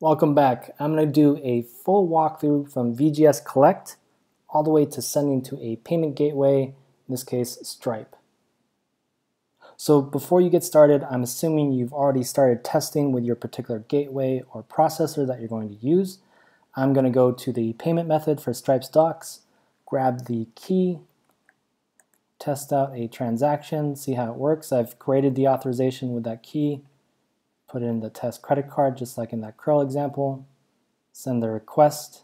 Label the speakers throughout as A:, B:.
A: Welcome back. I'm going to do a full walkthrough from VGS Collect all the way to sending to a payment gateway, in this case Stripe. So before you get started, I'm assuming you've already started testing with your particular gateway or processor that you're going to use. I'm going to go to the payment method for Stripe's docs, grab the key, test out a transaction, see how it works. I've created the authorization with that key put in the test credit card just like in that curl example, send the request,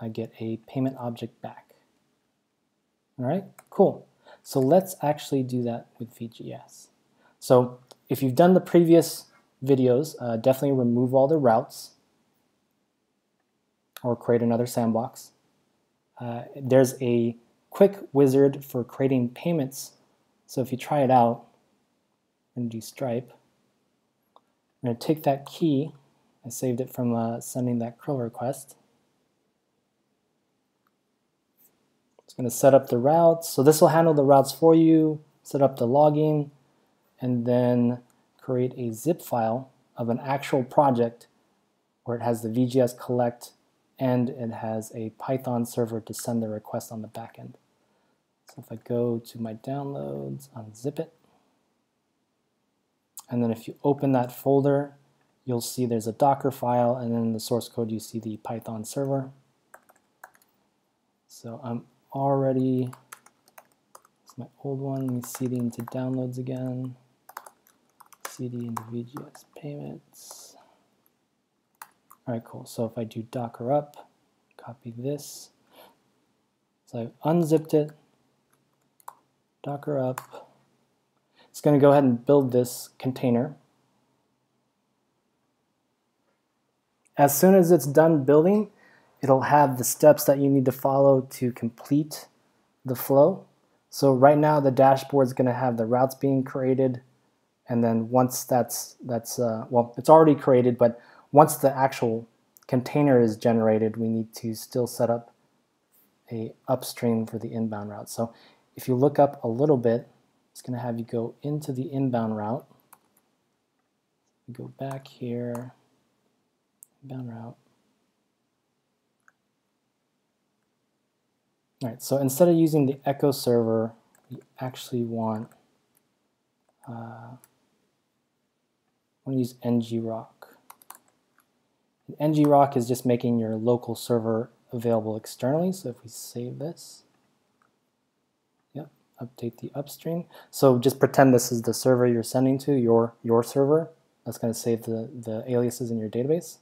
A: I get a payment object back. All right, cool. So let's actually do that with VGS. So if you've done the previous videos, uh, definitely remove all the routes or create another sandbox. Uh, there's a quick wizard for creating payments. So if you try it out and do Stripe, I'm going to take that key, I saved it from uh, sending that curl request. It's going to set up the routes. So this will handle the routes for you, set up the logging, and then create a zip file of an actual project where it has the VGS collect and it has a Python server to send the request on the back end. So if I go to my downloads, unzip it, and then if you open that folder, you'll see there's a Docker file, and then the source code you see the Python server. So I'm already, it's my old one, let me cd into downloads again, cd into VGS payments. All right, cool. So if I do docker up, copy this. So I've unzipped it, docker up, it's going to go ahead and build this container. As soon as it's done building, it'll have the steps that you need to follow to complete the flow. So right now the dashboard is going to have the routes being created and then once that's that's uh, well it's already created but once the actual container is generated we need to still set up a upstream for the inbound route. So if you look up a little bit it's going to have you go into the inbound route. You Go back here, inbound route. All right, so instead of using the echo server, we actually want, uh, want to use ngrok. ngrok is just making your local server available externally, so if we save this, update the upstream. So just pretend this is the server you're sending to, your, your server. That's going to save the, the aliases in your database.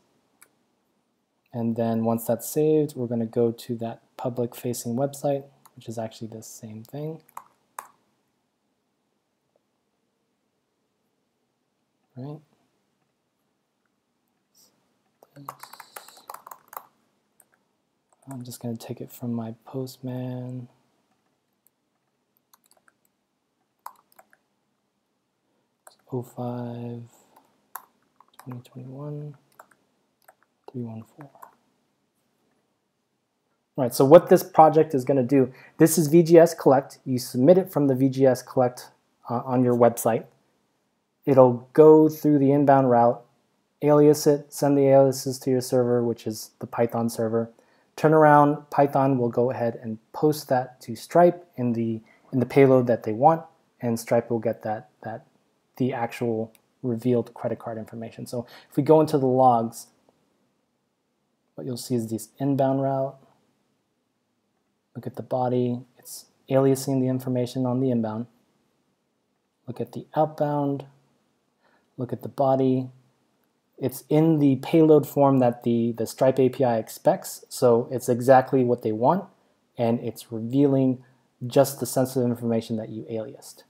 A: And then once that's saved, we're going to go to that public facing website, which is actually the same thing. Right? I'm just going to take it from my Postman. 05 2021 314. All right, so what this project is going to do, this is VGS Collect. You submit it from the VGS Collect uh, on your website. It'll go through the inbound route, alias it, send the aliases to your server, which is the Python server. Turn around, Python will go ahead and post that to Stripe in the in the payload that they want, and Stripe will get that that the actual revealed credit card information. So if we go into the logs, what you'll see is this inbound route. Look at the body. It's aliasing the information on the inbound. Look at the outbound. Look at the body. It's in the payload form that the, the Stripe API expects, so it's exactly what they want, and it's revealing just the sensitive information that you aliased.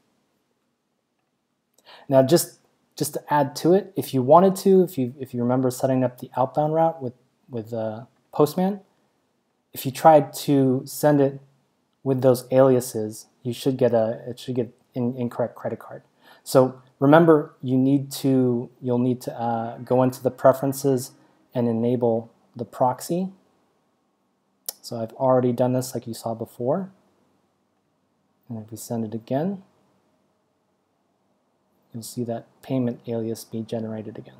A: Now, just just to add to it, if you wanted to, if you if you remember setting up the outbound route with with uh, Postman, if you tried to send it with those aliases, you should get a it should get an incorrect credit card. So remember, you need to you'll need to uh, go into the preferences and enable the proxy. So I've already done this like you saw before. And if we send it again, you'll see that payment alias be generated again.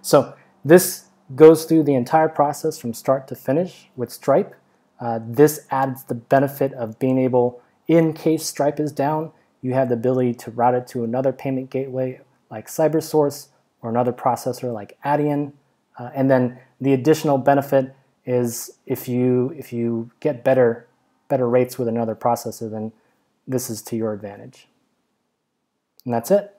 A: So this goes through the entire process from start to finish with Stripe. Uh, this adds the benefit of being able, in case Stripe is down, you have the ability to route it to another payment gateway like CyberSource or another processor like Adyen. Uh, and then the additional benefit is if you if you get better better rates with another processor, then this is to your advantage. And that's it.